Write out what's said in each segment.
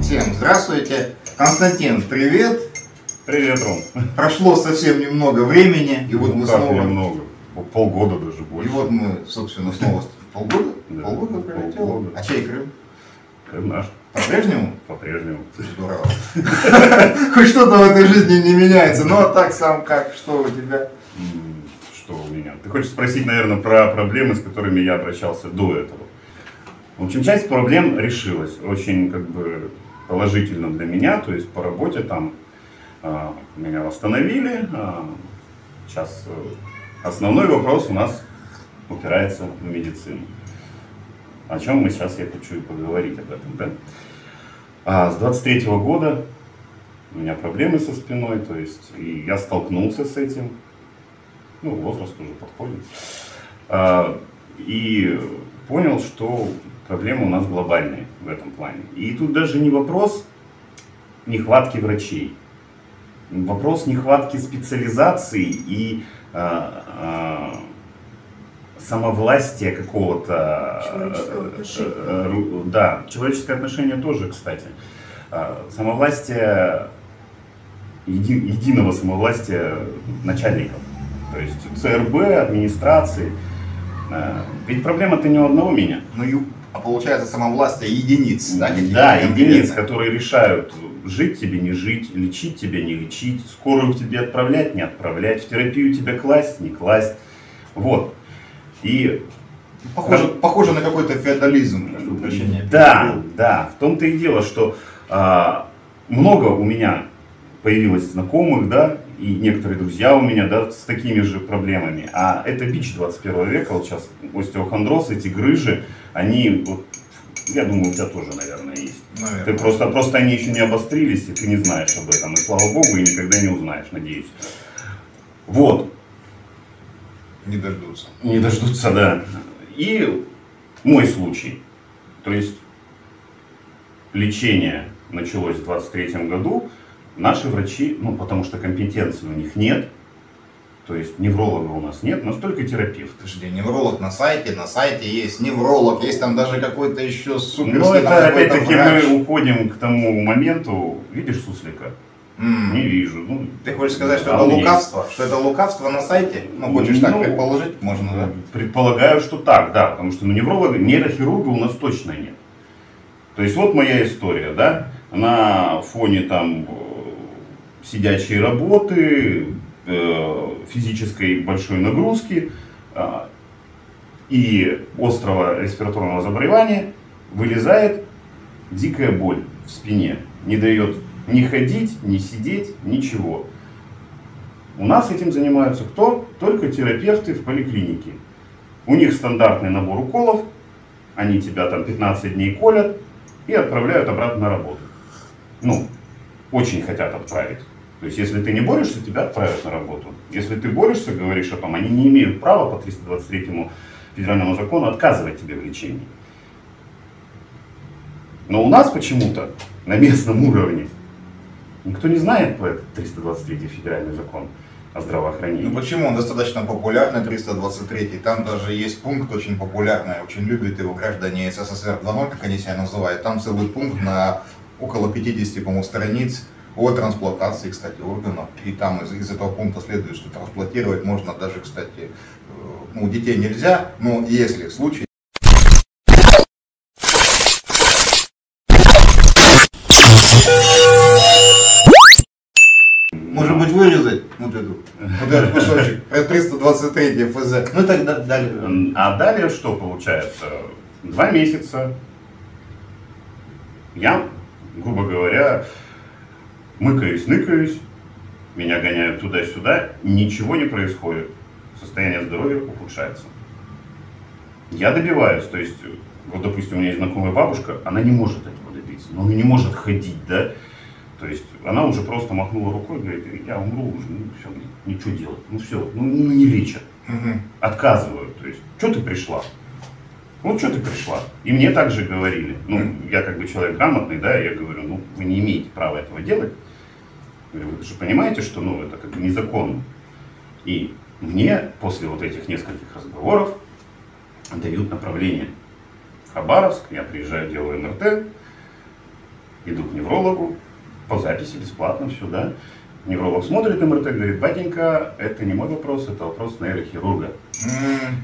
Всем здравствуйте. Константин, привет. Привет, Ром. Прошло совсем немного времени, и вот Ну, мы снова... немного. Полгода даже И больше. вот мы, собственно, снова... Полгода? Да, Полгода пролетело? полгода. А чей Крым? Крым наш. По-прежнему? По-прежнему. Здорово. Хоть что-то в этой жизни не меняется. А так сам как, что у тебя? Что у меня? Ты хочешь спросить, наверное, про проблемы, с которыми я обращался до этого. В общем, часть проблем решилась. Очень как бы положительно для меня. То есть по работе там а, меня восстановили. а, сейчас э, основной вопрос у нас упирается в медицину. О чем мы сейчас я хочу поговорить об этом, да? А с 23 года у меня проблемы со спиной, то есть и я столкнулся с этим. Ну, возраст уже подходит. А, и понял, что проблемы у нас глобальные в этом плане. И тут даже не вопрос нехватки врачей. Вопрос нехватки специализации и а, а, самовластия какого-то. Человеческого э, отношения. э, Да, человеческое отношение тоже, кстати. А, Самовластие, еди- единого самовластия начальников. То есть ЦРБ, администрации. А, Ведь проблема-то не у одного меня. Ну, ю- а получается самовластие единиц, да? Да, единиц, которые решают, жить тебе, не жить, лечить тебя, не лечить, скорую к тебе отправлять, не отправлять, в терапию тебя класть, не класть. Вот. И Похоже, похоже на какой-то феодализм, прошу прощения. да, да, в том-то и дело, что а, много у меня появилось знакомых, да, и некоторые друзья у меня, да, с такими же проблемами. А это бич 21 века, вот сейчас остеохондроз, эти грыжи, они, вот, я думаю, у тебя тоже, наверное, есть. Наверное. Ты просто, просто они еще не обострились, и ты не знаешь об этом. И слава богу, и никогда не узнаешь, надеюсь. Вот, Не дождутся. не дождутся, да. И мой случай. То есть лечение началось в 23 году. Наши врачи, ну потому что компетенции у них нет, то есть невролога у нас нет, настолько терапевт. Подожди, невролог на сайте, на сайте есть невролог, есть там даже какой-то еще супер. Но это опять-таки мы уходим к тому моменту, видишь суслика? Не вижу. Ну, Ты хочешь сказать, что а это он есть. лукавство? Что это лукавство на сайте? Ну, хочешь так Ну, предположить? Можно, да? Предполагаю, что так, да, потому что ну, невролога, нейрохирурга у нас точно нет. То есть вот моя история, да, на фоне там э, сидячей работы, э, физической большой нагрузки э, и острого респираторного заболевания вылезает дикая боль в спине, не дает ни ходить, ни сидеть, ничего. У нас этим занимаются кто? Только терапевты в поликлинике. У них стандартный набор уколов, они тебя там 15 дней колят и отправляют обратно на работу. Ну, очень хотят отправить. То есть, если ты не борешься, тебя отправят на работу. Если ты борешься, говоришь о том, они не имеют права по 323 федеральному закону отказывать тебе в лечении. Но у нас почему-то на местном уровне никто не знает про этот 323 федеральный закон о здравоохранении. Ну почему он достаточно популярный, 323 Там даже есть пункт очень популярный, очень любят его граждане СССР 2.0, как они себя называют. Там целый пункт на около 50, по-моему, страниц о трансплантации, кстати, органов. И там из, из этого пункта следует, что трансплантировать можно даже, кстати, э, ну, детей нельзя, но если случай Может вырезать вот эту, вот этот кусочек, про 323 ФЗ. Ну и так да- далее. А далее что получается? Два месяца я, грубо говоря, мыкаюсь, ныкаюсь, меня гоняют туда-сюда, ничего не происходит. Состояние здоровья ухудшается. Я добиваюсь, то есть, вот, допустим, у меня есть знакомая бабушка, она не может этого добиться, но она не может ходить, да, то есть она уже просто махнула рукой, говорит, я умру уже, ну все, ничего делать, ну все, ну, ну не лечат отказывают. То есть, что ты пришла? Вот что ты пришла? И мне также говорили. Ну, я как бы человек грамотный, да, я говорю, ну, вы не имеете права этого делать. Говорю, вы же понимаете, что, ну, это как бы незаконно. И мне после вот этих нескольких разговоров дают направление в Хабаровск, я приезжаю, делаю МРТ, иду к неврологу, по записи бесплатно все, да. Невролог смотрит МРТ, говорит, батенька, это не мой вопрос, это вопрос нейрохирурга.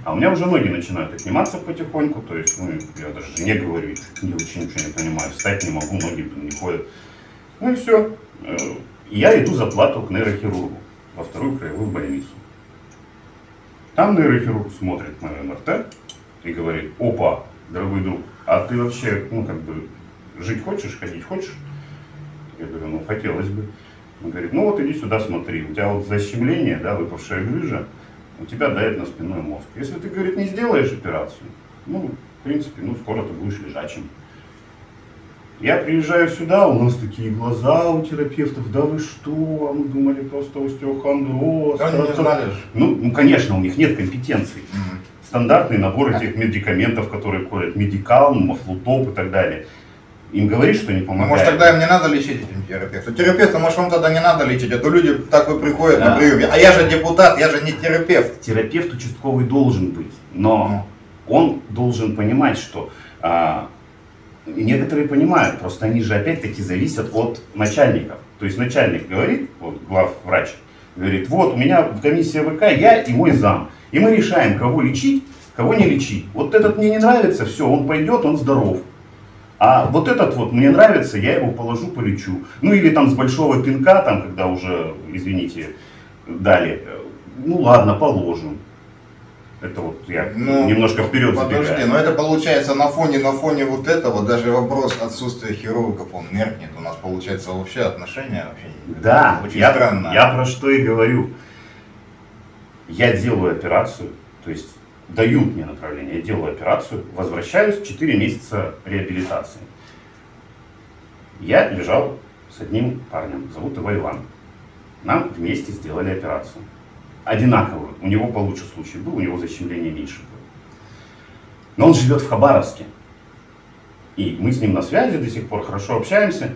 А у меня уже ноги начинают отниматься потихоньку, то есть, ну, я даже жене говорю, не очень ничего не понимаю, встать не могу, ноги не ходят. Ну и все. Э, я иду за плату к нейрохирургу во вторую краевую больницу. Там нейрохирург смотрит на МРТ и говорит, опа, дорогой друг, а ты вообще, ну, как бы, жить хочешь, ходить хочешь? Я говорю, ну, хотелось бы. Он говорит, ну вот иди сюда смотри, у тебя вот защемление, да, выпавшая грыжа, у тебя давит на спинной мозг. Если ты, говорит, не сделаешь операцию, ну, в принципе, ну, скоро ты будешь лежачим. Я приезжаю сюда, у нас такие глаза у терапевтов, да вы что, а мы думали просто остеохондроз. Да, не знали. Ну, ну, конечно, у них нет компетенций. Мгм. Стандартный набор этих медикаментов, которые колят, медикал, мафлутоп и так далее. Им говоришь, что не Ну, помогает. может, тогда им не надо лечить этим терапевту. Терапевта, может, вам тогда не надо лечить, а то люди так вот приходят Да. на приеме. А я же депутат, я же не терапевт. терапевт участковый должен быть, но он должен понимать, что а, некоторые понимают, просто они же опять-таки зависят от начальников. То есть начальник говорит, вот главврач, говорит, вот у меня в комиссии ВК я и мой зам, и мы решаем, кого лечить, кого не лечить. Вот этот мне не нравится, все, он пойдет, он здоров. А вот этот вот мне нравится, я его положу, полечу. Ну или там с большого пинка, там, когда уже, извините, дали, ну ладно, положим. Это вот я Ну, немножко вперед Подожди, забегаю. но это получается на фоне, на фоне вот этого, даже вопрос отсутствия хирургов, он меркнет. У нас получается вообще отношения вообще Да, очень я, странно. я про что и говорю. Я делаю операцию, то есть дают мне направление, я делаю операцию, возвращаюсь, 4 месяца реабилитации. Я лежал с одним парнем, зовут его Иван. Нам вместе сделали операцию. Одинаковую. У него получше случай был, у него защемление меньше было. Но он живет в Хабаровске. И мы с ним на связи до сих пор хорошо общаемся.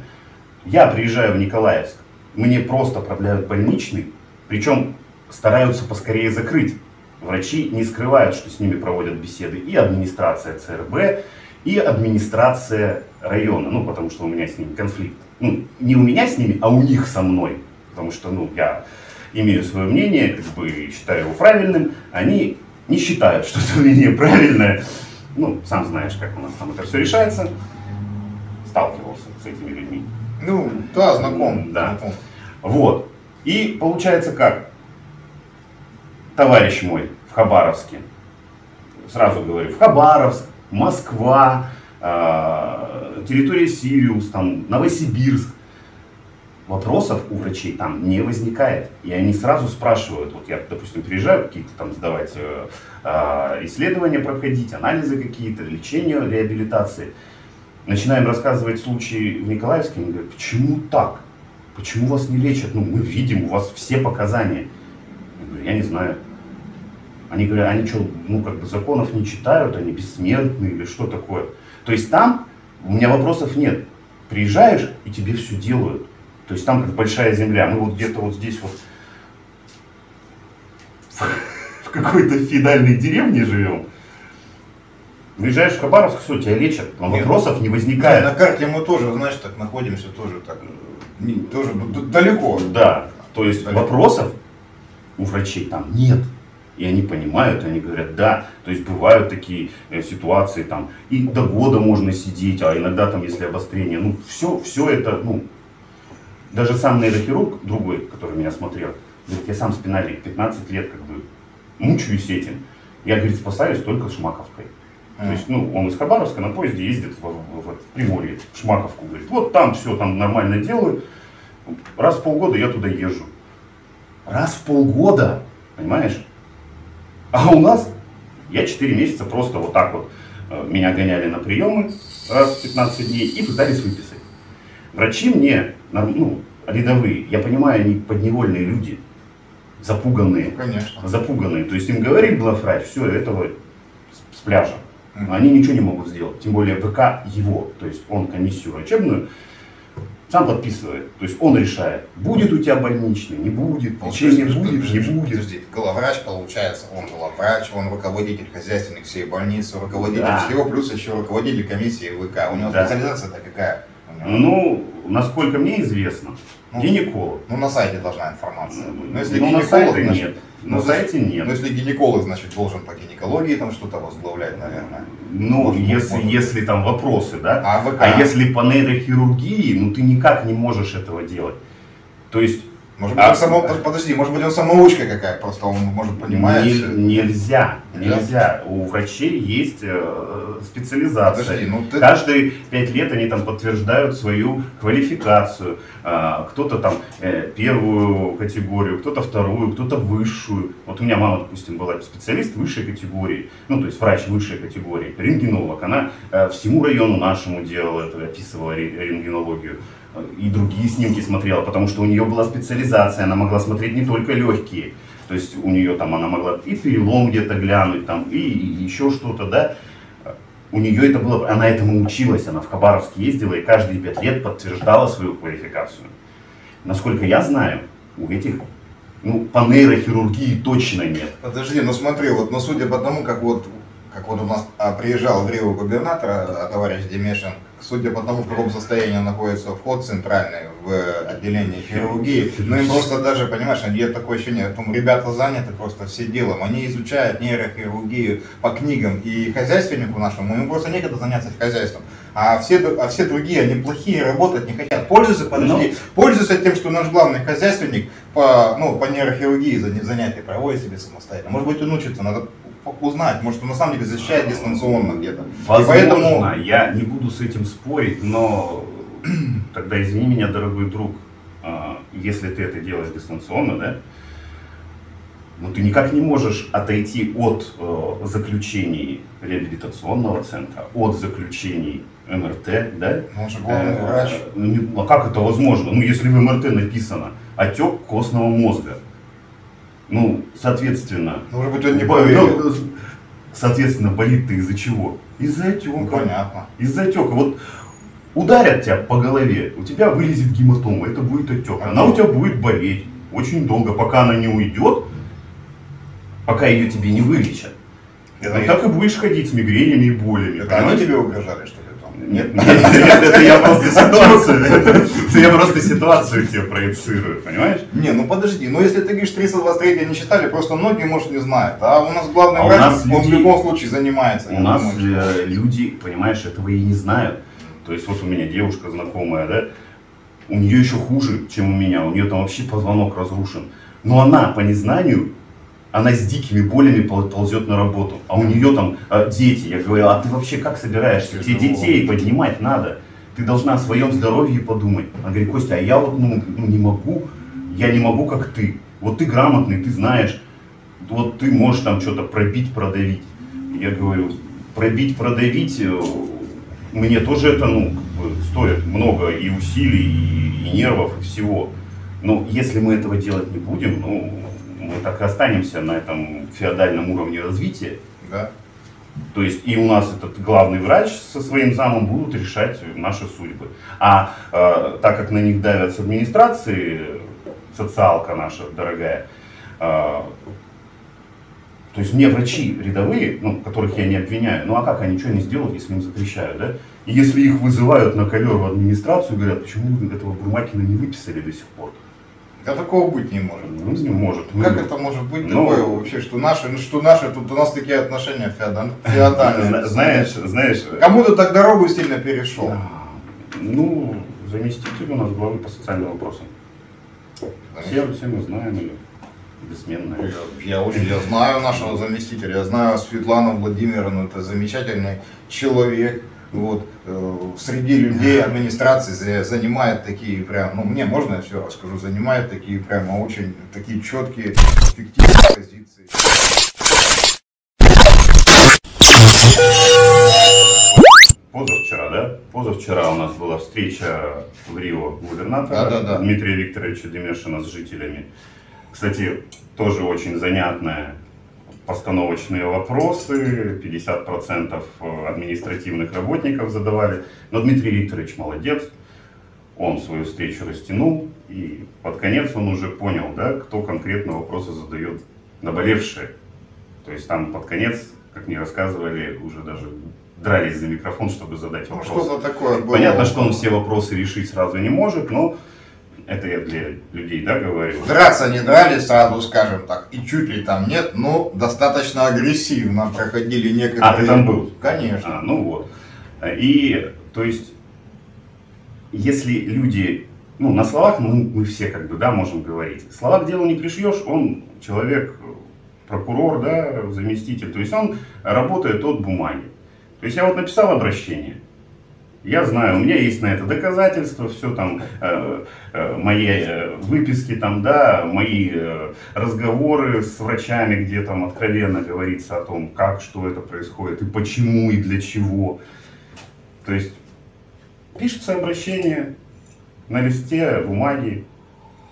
Я приезжаю в Николаевск, мне просто продляют больничный, причем стараются поскорее закрыть. Врачи не скрывают, что с ними проводят беседы и администрация ЦРБ, и администрация района, ну, потому что у меня с ними конфликт. Ну, не у меня с ними, а у них со мной. Потому что, ну, я имею свое мнение, как бы считаю его правильным, они не считают, что это мнение правильное. Ну, сам знаешь, как у нас там это все решается. Сталкивался с этими людьми. Ну, да, знаком. Да. знаком. Вот. И получается как? Товарищ мой в Хабаровске, сразу говорю, в Хабаровск, Москва, э, территория Сириус, там, Новосибирск. Вопросов у врачей там не возникает. И они сразу спрашивают, вот я, допустим, приезжаю какие-то там сдавать э, э, исследования проходить, анализы какие-то, лечение, реабилитации. Начинаем рассказывать случаи в Николаевске, они говорят, почему так? Почему вас не лечат? Ну, мы видим, у вас все показания. Я говорю, я не знаю. Они говорят, они что, ну, как бы законов не читают, они бессмертны или что такое? То есть там у меня вопросов нет. Приезжаешь, и тебе все делают. То есть там как большая земля. Мы вот где-то вот здесь вот в какой-то фидальной деревне живем. Приезжаешь в Хабаровск, все, тебя лечат. Нет. вопросов не Да, возникает. на карте мы тоже, знаешь, так находимся, тоже так, э, не- тоже д- далеко. Да, то есть Далеко. вопросов у врачей там нет. И они понимают, они говорят, да, то есть бывают такие э, ситуации, там, и до года можно сидеть, а иногда там, если обострение, ну, все, все это, ну, даже сам нейрохирург, другой, который меня смотрел, говорит, я сам спинальник, 15 лет, как бы, мучаюсь этим. Я, говорит, спасаюсь только шмаковкой. То есть, ну, он из Хабаровска на поезде ездит в, в- в Приморье, в Шмаковку, говорит, вот там все там нормально делаю, раз в полгода я туда езжу. Раз в полгода, понимаешь? А у нас, я 4 месяца просто вот так вот, э, меня гоняли на приемы раз в 15 дней и пытались выписать. Врачи мне, ну, рядовые, я понимаю, они подневольные люди, запуганные, Ну, конечно. запуганные. То есть им говорит главврач, все, этого с, с пляжа. Мгм. Они ничего не могут сделать. Тем более ВК его. То есть он комиссию врачебную сам подписывает. То есть он решает, будет у тебя больничный, не будет, лечение будет, не будет. Подожди, главврач получается, он главврач, он руководитель хозяйственных всей больницы, руководитель Да. всего, плюс еще руководитель комиссии ВК. У него Да. специализация-то какая? Него- Ну, насколько мне известно, Ну, гинеколог. Ну, на сайте должна информация быть. Но если Но на гинеколог, сайте значит, нет. Ну, На значит, сайте нет. Ну, если гинеколог, значит, должен по гинекологии там что-то возглавлять, наверное. Ну, Может, если, может. если там вопросы, да? А ВК? А если по нейрохирургии, ну ты никак не можешь этого делать. То есть Может быть, А- он само... Подожди, может быть, он самоучка какая, просто он, может, понимает. не- всё. нельзя, Нельзя? нельзя. У врачей есть э, специализация. Подожди, ну ты... Каждые пять лет они там подтверждают свою квалификацию. А, Кто-то там э, первую категорию, кто-то вторую, кто-то высшую. Вот у меня мама, допустим, была специалист высшей категории, ну то есть врач высшей категории, рентгенолог. Она э, всему району нашему делала это, описывала ре- рентгенологию. Э, И другие снимки смотрела, потому что у нее была специализация, она могла смотреть не только легкие. То есть у нее там она могла и перелом где-то глянуть, там, и еще что-то, да у нее это было, она этому училась, она в Хабаровск ездила и каждые пять лет подтверждала свою квалификацию. Насколько я знаю, у этих, ну, по нейрохирургии точно нет. Подожди, ну смотри, вот, ну судя по тому, как вот, как вот у нас а, приезжал в Рио губернатор, а, товарищ Демешин, судя по тому, в каком состоянии находится вход центральный в отделение хирургии, ну им просто даже, понимаешь, я такое ощущение, там ребята заняты просто все делом, они изучают нейрохирургию по книгам, и хозяйственнику нашему, ему просто некогда заняться хозяйством. А все, а все другие, они плохие, работать не хотят. Пользуйся, подожди, пользуйся тем, что наш главный хозяйственник по, ну, по нейрохирургии заня- занятия проводит себе самостоятельно. Может быть, он учится, надо узнать, может, он на самом деле защищает дистанционно где-то. Возможно, поэтому- я не буду с этим спорить, но тогда извини меня, дорогой друг, а, если ты это делаешь дистанционно, да, ну ты никак не можешь отойти от э, заключений реабилитационного центра, от заключений МРТ, да, Ну, Он же главный Э, врач. ну, не- а как это возможно? Ну, если в МРТ написано отек костного мозга, ну, соответственно, Может быть, он не бо- поверил. ну, соответственно, болит ты из-за чего? Из-за отека. Ну, понятно. Из-за отека. Вот ударят тебя по голове, у тебя вылезет гематома, это будет отек. Она у тебя будет болеть очень долго, пока она не уйдет, пока ее тебе не вылечат. Это, Ну, так и будешь ходить с мигренями и болями. это они понимаешь? тебе угрожали, что ли? Нет, нет, это я просто ситуацию, я просто ситуацию тебе проецирую, понимаешь? Не, ну подожди, ну если ты говоришь 323 не читали, просто многие, может, не знают. А у нас главный А врач, он в любом случае занимается. У нас э, люди, понимаешь, этого и не знают. То есть вот у меня девушка знакомая, да, у нее еще хуже, чем у меня, у нее там вообще позвонок разрушен. Но она по незнанию, она с дикими болями пол- ползет на работу. А у нее там э, дети. Я говорю, а ты вообще как собираешься? Тебе детей поднимать надо. Ты должна о своем здоровье подумать. Она говорит, Костя, а я вот ну, ну, не могу, я не могу, как ты. Вот ты грамотный, ты знаешь, вот ты можешь там что-то пробить, продавить. Я говорю, пробить, продавить, э, мне тоже это, ну, как бы стоит много и усилий, и, и нервов, и всего. Но если мы этого делать не будем, ну, мы так и останемся на этом феодальном уровне развития. Да. То есть и у нас этот главный врач со своим замом будут решать наши судьбы. А э, так как на них давят с администрации, социалка наша дорогая, э, то есть мне врачи рядовые, ну, которых я не обвиняю, ну а как они что не сделают, если им запрещают, да? И если их вызывают на ковер в администрацию, говорят, почему этого Бурмакина не выписали до сих пор? Да такого быть не может. Ну, не может. Как Ну, это может быть Ну, такое вообще, что наши, ну что наши, тут у нас такие отношения феода- феодальные. зна- Знаешь, знаешь, Кому-то так дорогу сильно перешел. Ну, заместитель у нас главы по социальным вопросам. Все, все мы знаем ее. Бессменная. Я, я очень, я знаю нашего заместителя, я знаю Светлану Владимировну, это замечательный человек. Вот, э, среди людей администрации за- занимает такие прям, ну мне можно я все расскажу, занимает такие прямо очень такие четкие, эффективные позиции. Позавчера, да? Позавчера у нас была встреча в Рио губернатора Да-да-да. Дмитрия Викторовича Демешина с жителями. Кстати, тоже очень занятная постановочные вопросы, 50% административных работников задавали. Но Дмитрий Викторович молодец, он свою встречу растянул, и под конец он уже понял, да, кто конкретно вопросы задает наболевшие. То есть там под конец, как мне рассказывали, уже даже дрались за микрофон, чтобы задать Ну, вопрос. что-то такое было. Понятно, что он все вопросы решить сразу не может, но это я для людей, да, говорю. Драться не драли, сразу скажем так. И чуть ли там нет, но достаточно агрессивно проходили некоторые... А, ты там был? Конечно. А, ну вот. И, то есть, если люди, ну, на словах мы, мы все как бы, да, можем говорить. Слова к делу не пришьешь, он человек, прокурор, да, заместитель, то есть он работает от бумаги. То есть я вот написал обращение, я знаю, у меня есть на это доказательства, все там, э, э, мои э, выписки там, да, мои э, разговоры с врачами, где там откровенно говорится о том, как, что это происходит, и почему, и для чего. То есть пишется обращение на листе бумаги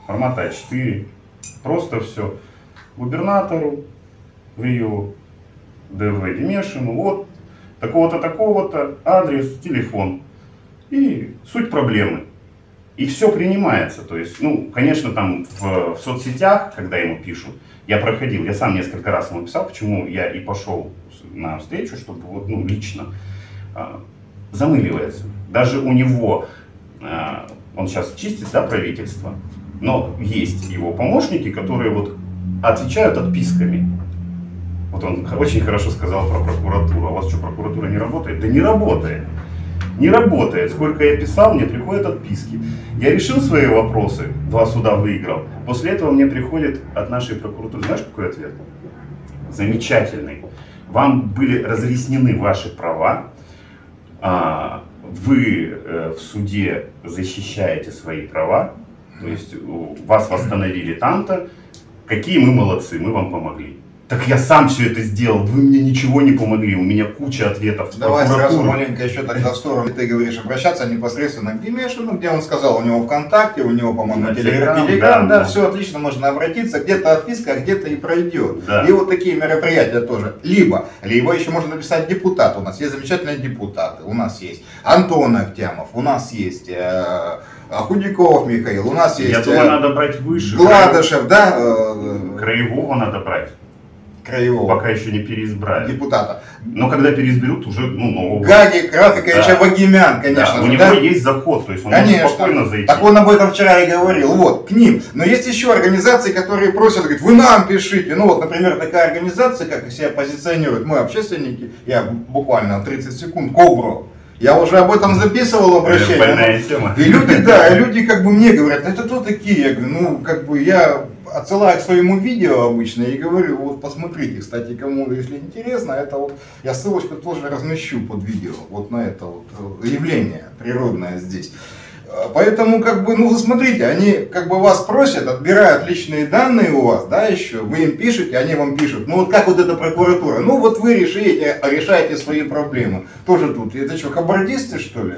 формата А4, просто все губернатору в ее ДВ Демешину, вот такого-то, такого-то, адрес, телефон. И суть проблемы. И все принимается. То есть, ну, конечно, там в, в соцсетях, когда ему пишут, я проходил, я сам несколько раз ему писал, почему я и пошел на встречу, чтобы вот, ну, лично а, замыливается. Даже у него, а, он сейчас чистит, да, правительство, но есть его помощники, которые вот отвечают отписками. Вот он очень хорошо сказал про прокуратуру. А у вас что, прокуратура не работает? Да не работает. Не работает. Сколько я писал, мне приходят отписки. Я решил свои вопросы, два суда выиграл. После этого мне приходит от нашей прокуратуры, знаешь, какой ответ? Замечательный. Вам были разъяснены ваши права. А, вы э, в суде защищаете свои права. То есть вас восстановили там-то. Какие мы молодцы, мы вам помогли. Так я сам все это сделал, вы мне ничего не помогли, у меня куча ответов Давай сразу маленько еще тогда в сторону. Ты говоришь обращаться непосредственно к Демешину, где он сказал, у него ВКонтакте, у него, по-моему, На Телеграм, Телеграм, да, да, да. все отлично, можно обратиться, где-то отписка, а где-то и пройдет. Да. И вот такие мероприятия тоже. Либо, либо еще можно написать депутат, у нас есть замечательные депутаты, у нас есть Антон Актямов, у нас есть э, Худяков Михаил, у нас есть Я э, думаю, надо брать выше. Гладышев, да, э, Краевого надо брать, Краевого пока еще не переизбрали. депутата. Но когда переизберут, уже ну, нового. Гагик Рафикович Да. Вагимян, конечно Да, у же, него да? есть заход, то есть он может Конечно. спокойно зайти. Так он об этом вчера и говорил. Вот, к ним. Но есть еще организации, которые просят, говорят, вы нам пишите. Ну вот, например, такая организация, как себя позиционирует мы, общественники, я буквально 30 секунд, Кобру. Я уже об этом записывал Это обращение. больная тема. И люди, да, и люди как бы мне говорят, это кто такие? Я говорю, ну, как бы я отсылаю к своему видео обычно и говорю, вот посмотрите, кстати, кому, если интересно, это вот, я ссылочку тоже размещу под видео, вот на это вот э, явление природное здесь. Поэтому, как бы, ну, вы смотрите, они как бы вас просят, отбирают личные данные у вас, да, еще, вы им пишете, они вам пишут, ну, вот как вот эта прокуратура, ну, вот вы решите, решаете свои проблемы. Тоже тут, это что, хабардисты, что ли?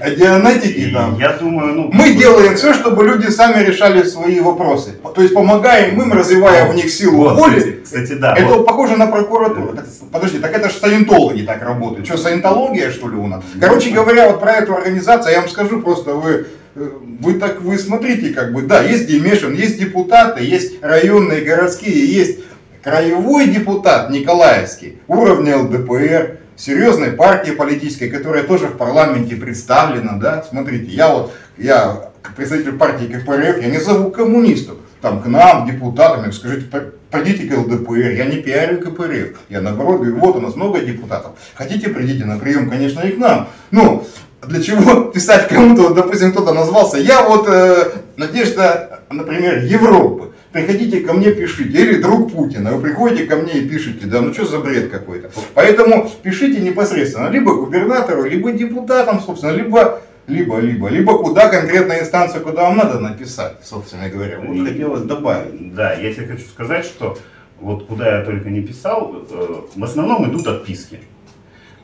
А дианетики там? я думаю, ну... Мы делаем все, чтобы люди сами решали свои вопросы. То есть помогаем им, развивая в них силу воли. Кстати, да. Это вот. вот похоже на прокуратуру. Так, подожди, так это же саентологи так работают. Что, саентология, что ли, у нас? Короче говоря, вот про эту организацию я вам скажу просто, вы, э, вы так, вы смотрите, как бы, да, есть Демешин, есть депутаты, есть районные, городские, есть краевой депутат Николаевский, уровня ЛДПР, серьезной партии политической, которая тоже в парламенте представлена, да, смотрите, я вот, я как представитель партии КПРФ, я не зову коммунистов, там к нам, депутатам, скажите, пойдите к ЛДПР, я не пиарю КПРФ, я наоборот говорю, вот у нас много депутатов, хотите, придите на прием, конечно, и к нам, ну, для чего писать кому-то, допустим, кто-то назвался, я вот э, Надежда, например, Европы, приходите ко мне, пишите, или друг Путина, вы приходите ко мне и пишите, да, ну что за бред какой-то. Поэтому пишите непосредственно, либо губернатору, либо депутатам, собственно, либо, либо, либо, либо куда конкретная инстанция, куда вам надо написать, собственно говоря. Вот И- хотелось добавить. Да, я тебе хочу сказать, что вот куда я только не писал, э, в основном идут отписки.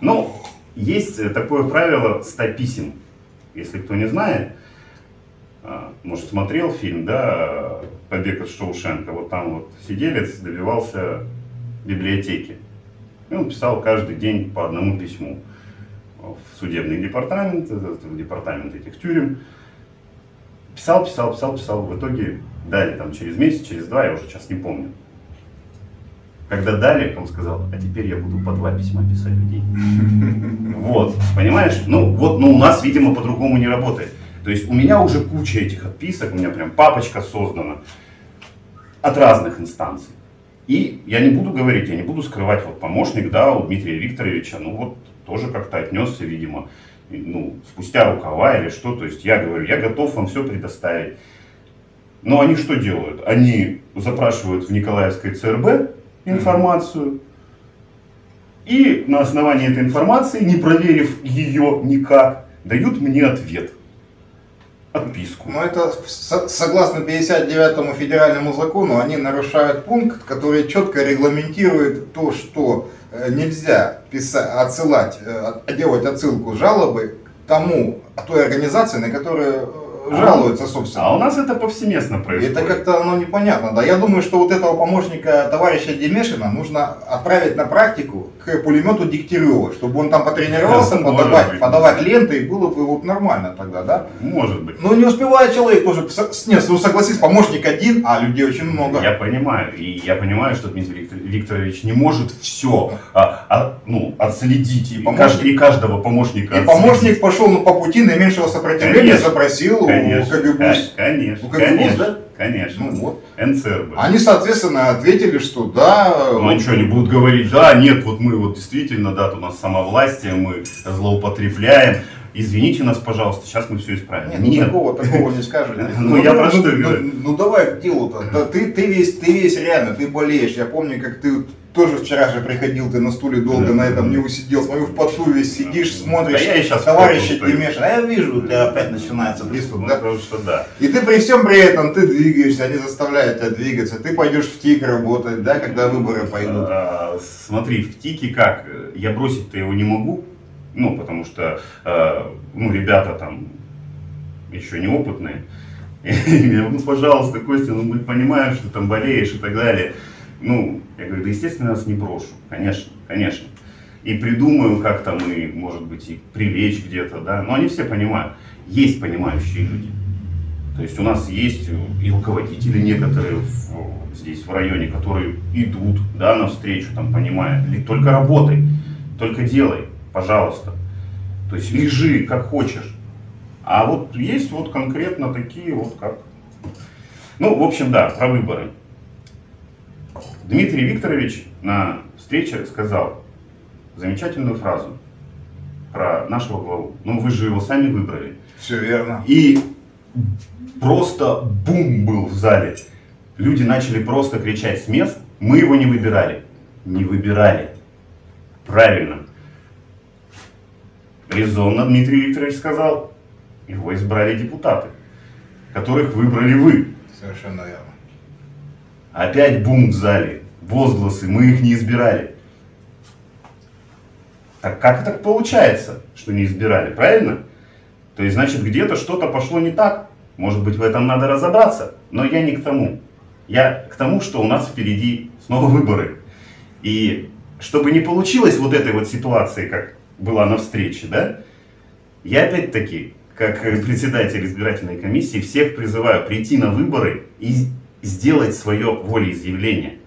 Но есть э, такое правило 100 писем. Если кто не знает, а, может смотрел фильм, да, «Побег из Шоушенка», вот там вот сиделец добивался библиотеки. И он писал каждый день по одному письму в судебный департамент, э, в департамент этих тюрем. Писал, писал, писал, писал. В итоге дали там через месяц, через два, я уже сейчас не помню. Когда дали, он сказал, а теперь я буду по два письма писать в день. Вот, понимаешь? Ну, вот, ну, у нас, видимо, по-другому не работает. То есть у меня уже куча этих отписок, у меня прям папочка создана от разных инстанций. И я не буду говорить, я не буду скрывать, вот помощник, да, у Дмитрия Викторовича, ну вот тоже как-то отнесся, видимо, ну, спустя рукава или что, то есть я говорю, я готов вам все предоставить. Но они что делают? Они запрашивают в Николаевской ЦРБ информацию, и на основании этой информации, не проверив ее никак, дают мне ответ отписку. Но это со- согласно 59 федеральному закону, они нарушают пункт, который четко регламентирует то, что нельзя писать, отсылать, э, делать отсылку жалобы тому, той организации, на которую э, жалуются, собственно. А у нас это повсеместно И происходит. Это как-то оно непонятно. Да, я думаю, что вот этого помощника товарища Демешина нужно отправить на практику к пулемету Дегтярева, чтобы он там потренировался, Может подавать, быть. подавать ленты, и было бы вот нормально тогда, да? Может быть. Ну не успевает человек тоже, нет, ну согласись, помощник один, а людей очень много. Я понимаю, и я понимаю, что Дмитрий Виктор- Викторович не может все ну, отследить, и, помощник- кажд- и каждого помощника И отследить. помощник пошел ну, по пути наименьшего сопротивления, Конечно. запросил Конечно, у КГБ. конечно, Ну, конечно, да? конечно. Ну вот. НЦРБ. Они, соответственно, ответили, что да. Ну, они что, они будут говорить, да, нет, вот мы вот действительно, да, у нас самовластие, мы злоупотребляем. Извините нас, пожалуйста, сейчас мы все исправим. Нет, ну, такого, такого не скажете. Ну, я про что ну, говорю. ну, ну, давай к делу-то. Да ты, ты, весь, ты весь реально, ты болеешь. Я помню, как ты тоже вчера же приходил, ты на стуле долго Да. на этом не усидел. Смотрю, в поту весь сидишь, смотришь. Да я в товарища. Демешина. А я вижу, у тебя опять начинается приступ, Ну, да? потому что да. И ты при всем при этом, ты двигаешься, они заставляют тебя двигаться. Ты пойдешь в ТИК работать, да, когда выборы пойдут. А, Смотри, в ТИКе как? Я бросить-то его не могу, ну, потому что, э, ну, ребята там еще неопытные. И ну, пожалуйста, Костя, ну, мы понимаем, что там болеешь и так далее. Ну, я говорю, да, естественно, нас не брошу. Конечно, конечно. И придумаю, как там и, может быть, и привлечь где-то, да. Но они все понимают. Есть понимающие люди. То есть у нас есть и руководители некоторые в- здесь в районе, которые идут да, навстречу, там, понимая, только работай, только делай, пожалуйста. То есть лежи, как хочешь. А вот есть вот конкретно такие вот как... Ну, в общем, да, про выборы. Дмитрий Викторович на встрече сказал замечательную фразу про нашего главу. Ну, вы же его сами выбрали. Все верно. И просто бум был в зале. Люди начали просто кричать с мест. Мы его не выбирали. Не выбирали. Правильно. Резонно Дмитрий Викторович сказал. Его избрали депутаты, которых выбрали вы. Совершенно верно. Опять бум в зале. Возгласы. Мы их не избирали. Так как так получается, что не избирали, правильно? То есть, значит, где-то что-то пошло не так. Может быть, в этом надо разобраться. Но я не к тому. Я к тому, что у нас впереди снова выборы. И чтобы не получилось вот этой вот ситуации, как была на встрече, да, я опять-таки, как председатель избирательной комиссии, всех призываю прийти на выборы и сделать свое волеизъявление.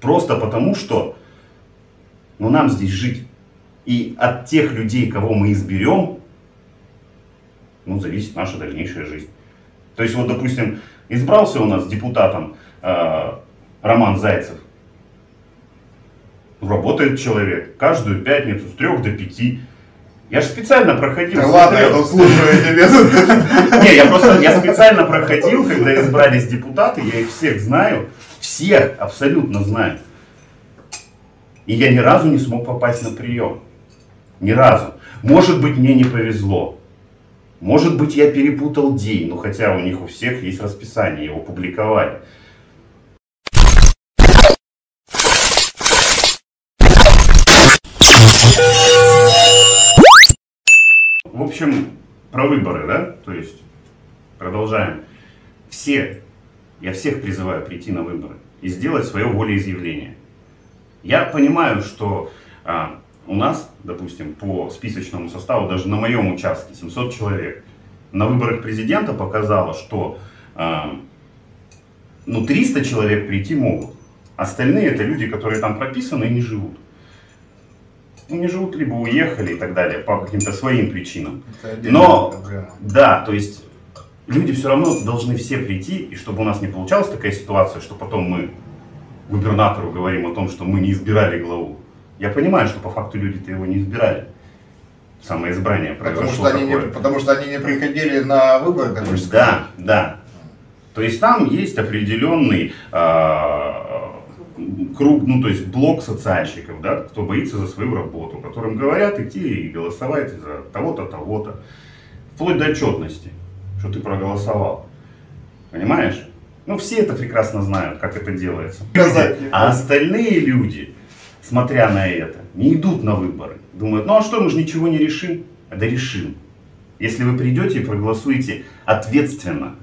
Просто потому, что ну, нам здесь жить. И от тех людей, кого мы изберем, ну, зависит наша дальнейшая жизнь. То есть, вот, допустим, избрался у нас депутатом э, Роман Зайцев. Работает человек каждую пятницу с трех до пяти. Я же специально проходил. Да ладно, я тут слушаю тебе. Не, я просто я специально проходил, когда избрались депутаты, я их всех знаю, всех абсолютно знаю. И я ни разу не смог попасть на прием. Ни разу. Может быть, мне не повезло. Может быть, я перепутал день, ну хотя у них у всех есть расписание, его публиковали. В общем, про выборы, да? То есть, продолжаем. Все, я всех призываю прийти на выборы и сделать свое волеизъявление. Я понимаю, что а, у нас, допустим, по списочному составу, даже на моем участке 700 человек. на выборах президента показало, что э, ну, 300 человек прийти могут. Остальные это люди, которые там прописаны и не живут. Не живут, либо уехали и так далее, по каким-то своим причинам. Но, проблема. да, то есть люди все равно должны все прийти, и чтобы у нас не получалась такая ситуация, что потом мы губернатору говорим о том, что мы не избирали главу. Я понимаю, что по факту люди-то его не избирали. Самоизбрание Потому произошло что, они не, потому что они не приходили на выборы, сказать? Да, да. То есть там есть определенный а, круг, ну то есть блок социальщиков, да, кто боится за свою работу, которым говорят идти и голосовать за того-то, того-то. Вплоть до отчетности, что ты проголосовал. Понимаешь? Ну все это прекрасно знают, как это делается. А остальные люди, смотря на это, не идут на выборы. Думают, ну а что, мы же ничего не решим. Да решим. Если вы придете и проголосуете ответственно,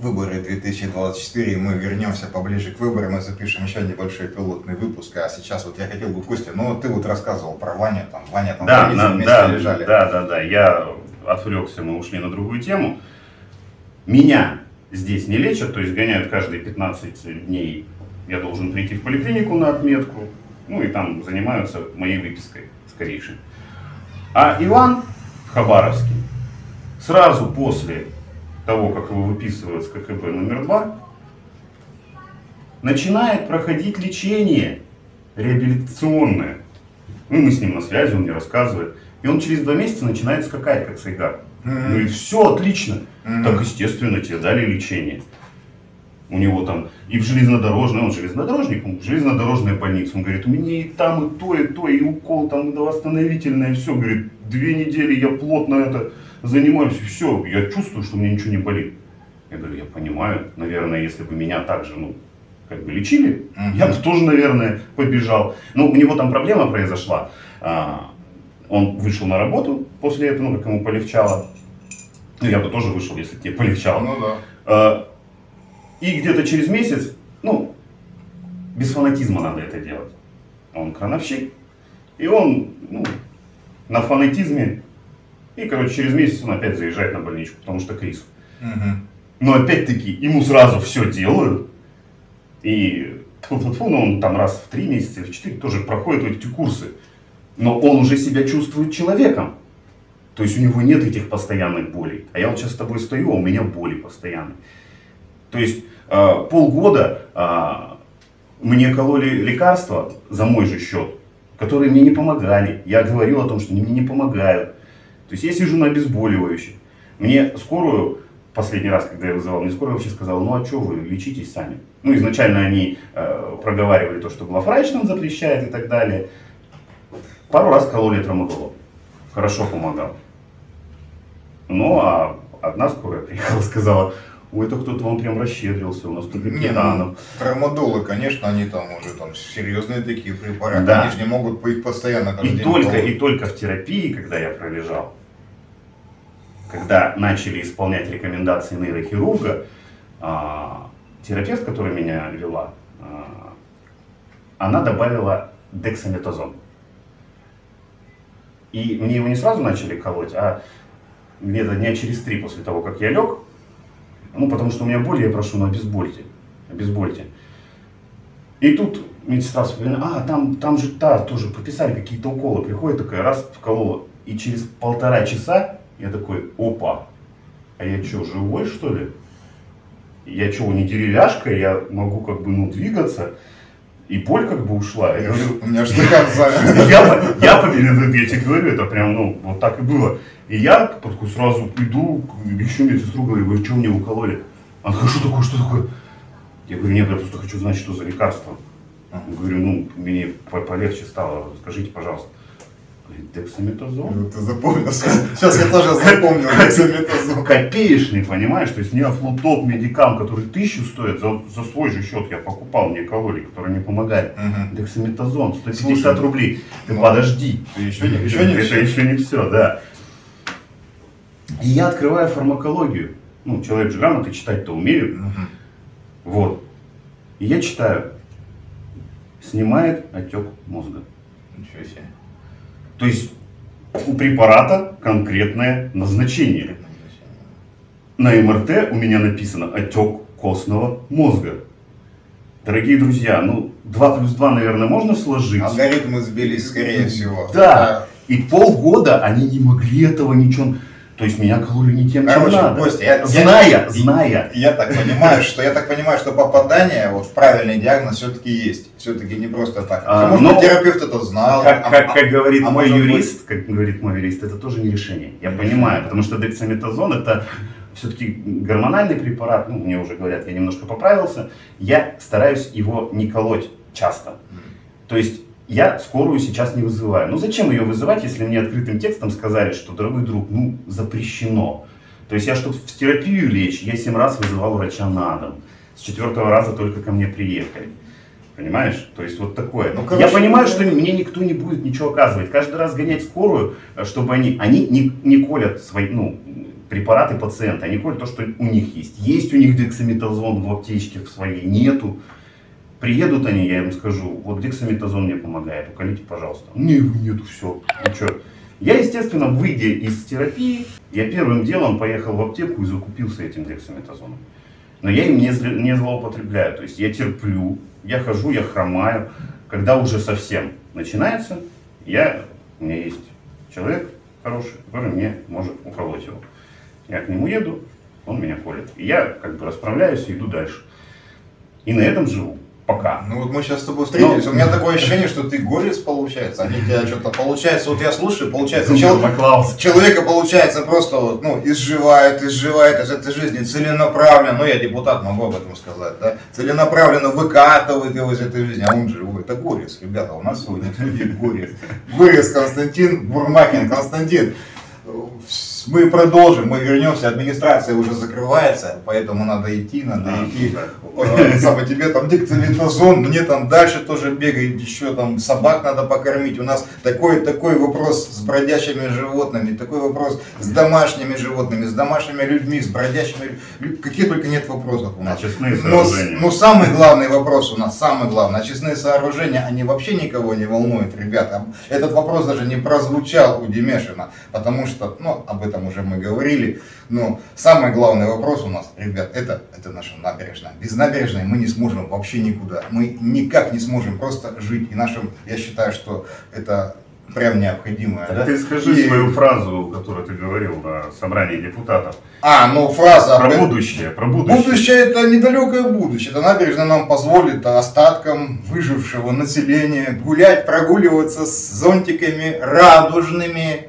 Выборы 2024, и мы вернемся поближе к выборам и запишем еще небольшой пилотный выпуск. А сейчас вот я хотел бы, Костя, ну ты вот рассказывал про Ваню, там, Ваня там Да, на- вместе да, лежали. да, да, да. Я отвлекся, мы ушли на другую тему. Меня здесь не лечат, то есть гоняют каждые 15 дней. Я должен прийти в поликлинику на отметку, ну и там занимаются моей выпиской скорейшей. А Иван Хабаровский сразу после того, как его выписывают с ККБ номер 2, начинает проходить лечение реабилитационное. Ну, мы с ним на связи, он мне рассказывает. И он через два месяца начинает скакать, как сайгак. Мгм. Говорит, все отлично. Мгм. Так, естественно, тебе дали лечение. У него там и в железнодорожной, он железнодорожник, он в железнодорожной больнице. Он говорит, у меня и там, и то, и то, и укол там да, восстановительное, все. Говорит, две недели я плотно это занимаюсь, все, я чувствую, что меня ничего не болит. Я говорю, я понимаю, наверное, если бы меня так же, ну, как бы лечили, Мгм. я бы тоже, наверное, побежал. Но у него там проблема произошла. А, Он вышел на работу после этого, ну, как ему полегчало. Ну, я бы тоже вышел, если тебе полегчало. Ну да. А, И где-то через месяц, ну, без фанатизма надо это делать. Он крановщик, и он, ну, на фанатизме, и, короче, через месяц он опять заезжает на больничку, потому что криз. Мгм. Но опять-таки, ему сразу все делают, и тьфу-тьфу-тьфу, ну, он там раз в три месяца или в четыре тоже проходит вот эти курсы. Но он уже себя чувствует человеком. То есть у него нет этих постоянных болей. А я вот сейчас с тобой стою, а у меня боли постоянные. То есть э, полгода э, мне кололи лекарства за мой же счет, которые мне не помогали. Я говорил о том, что они мне не помогают. То есть я сижу на обезболивающих. Мне скорую, последний раз, когда я вызывал, мне скорая вообще сказала, ну а что вы, лечитесь сами. Ну изначально они э, проговаривали то, что главврач нам запрещает и так далее. Пару раз кололи трамадолом. Хорошо помогал. Ну а одна скорая приехала, сказала, ой, это кто-то вам прям расщедрился, у нас тут Не, ну, трамадолы, конечно, они там уже там серьезные такие препараты. Да. Они же не могут их постоянно каждый И день только, и только в терапии, когда я пролежал, когда начали исполнять рекомендации нейрохирурга, а, терапевт, которая меня вела, а, она добавила дексаметазон. И мне его не сразу начали колоть, а где-то дня через три после того, как я лег, ну, потому что у меня боль, я прошу, ну, обезбольте, обезбольте. И тут медсестра вспоминает, а, там, там же та, тоже прописали какие-то уколы. Приходит такая, раз, вколола. И через полтора часа я такой, опа, а я что, живой что ли? Я что, не деревяшка, я могу как бы, ну, двигаться. И боль как бы ушла. Я Я говорю, У меня же за... я, я, по- я тебе говорю, это прям, ну, вот так и было. И я сразу иду, еще медсестру говорю, вы что мне укололи? Она такая, что такое, что такое? Я говорю, нет, я просто хочу знать, что за лекарство. Говорю, ну, мне по- полегче стало, скажите, пожалуйста. Дексаметазон. Ну, Ты запомнил. Сейчас я тоже запомнил дексаметазон. Копеечный, понимаешь? То есть не афлутоп, медикам, который тысячу стоит, за, за свой же счет я покупал, мне кололи, которые не помогали. Мгм. Дексаметазон, 150 Слушай, рублей. Ты ну, подожди. Ты еще не, еще не это все. еще не все, да. И я открываю фармакологию. Ну, человек же грамотный, читать-то умеет. Мгм. Вот. И я читаю. Снимает отек мозга. Ничего себе. То есть у препарата конкретное назначение. на МРТ у меня написано отек костного мозга. Дорогие друзья, ну 2 плюс 2, наверное, можно сложить? Алгоритмы сбились, скорее всего. Да. И полгода они не могли этого ничего... То есть меня кололи не тем, чем Короче, надо. Костя, я, зная, я, зная. Я так понимаю, что я так понимаю, что попадание вот в правильный диагноз все-таки есть. Все-таки не просто так. А, Может но- быть, терапевт это знал. Как, а- как, а- как говорит а мой может быть- юрист, как говорит мой юрист, это тоже не решение. Я понимаю, потому что дексаметазон это все-таки гормональный препарат, ну, мне уже говорят, я немножко поправился, я стараюсь его не колоть часто. То есть я скорую сейчас не вызываю. Ну зачем ее вызывать, если мне открытым текстом сказали, что, дорогой друг, ну запрещено. То есть я, чтобы в терапию лечь, я семь раз вызывал врача на дом. С четвертого раза только ко мне приехали. Понимаешь? То есть вот такое. Ну, я короче, понимаю, ну, что мне никто не будет ничего оказывать. Каждый раз гонять скорую, э, чтобы они, они не, не колят свои, ну, препараты пациента, они колят то, что у них есть. Есть у них дексаметазон в аптечке в своей, нету. Приедут они, я им скажу, вот дексаметазон мне помогает, уколите, пожалуйста. Не, нету, все. Ну что? Я, естественно, выйдя из терапии, я первым делом поехал в аптеку и закупился этим дексаметазоном. Но я им не, не злоупотребляю, то есть я терплю, я хожу, я хромаю. Когда уже совсем начинается, я, у меня есть человек хороший, который мне может уколоть его. Я к нему еду, он меня колет. И я как бы расправляюсь и иду дальше. И на этом живу. Пока. Ну вот мы сейчас с тобой встретились, Но- у меня такое ощущение, что ты горец получается, они тебя что-то получается, вот я слушаю, получается, чел- человека получается просто вот, ну, изживает, изживает из этой жизни целенаправленно, ну я депутат, могу об этом сказать, да, целенаправленно выкатывает его из этой жизни, а он живой. Это Горец, ребята, у нас сегодня Горец. Горец Константин Бурмакин. Константин, мы продолжим, мы вернемся, администрация уже закрывается, поэтому надо идти, надо А, идти. да. Ой, Саба, тебе там дексаметазон, мне там дальше тоже бегает, еще там собак надо покормить. У нас такой, такой вопрос с бродячими животными, такой вопрос с домашними животными, с домашними людьми, с бродячими людьми. Каких только нет вопросов у нас. Очистные Но, сооружения. но самый главный вопрос у нас, самый главный, очистные сооружения, они вообще никого не волнуют, ребята. Этот вопрос даже не прозвучал у Демешина, потому что, ну, об этом уже мы говорили, но самый главный вопрос у нас, ребят, это, это наша набережная. Без набережной мы не сможем вообще никуда. Мы никак не сможем просто жить. И нашим, я считаю, что это прям необходимое. Так да? ты скажи И- свою фразу, которую ты говорил на собрании депутатов. А, ну фраза... Про будущее, про будущее. Будущее это недалекое будущее. Это набережная нам позволит остаткам выжившего населения гулять, прогуливаться с зонтиками радужными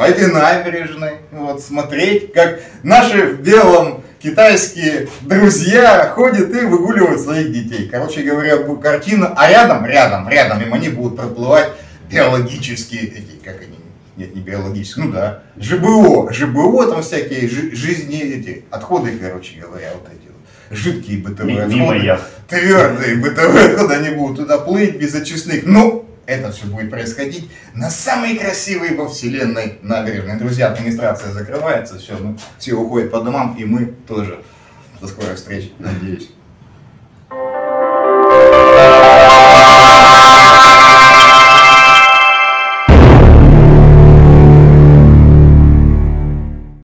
по этой набережной. Вот, смотреть, как наши в белом китайские друзья ходят и выгуливают своих детей. Короче говоря, картина, а рядом, рядом, рядом им они будут проплывать биологические, эти, как они, нет, не биологические, ну да, ЖБО, ЖБО там всякие жи- жизни, эти, отходы, короче говоря, вот эти вот, жидкие бытовые отходы, твердые бытовые отходы, они будут туда плыть без очистных, ну, это все будет происходить на самой красивой во вселенной набережной. Друзья, администрация закрывается, все, ну, все уходят по домам, и мы тоже. До скорых встреч, надеюсь.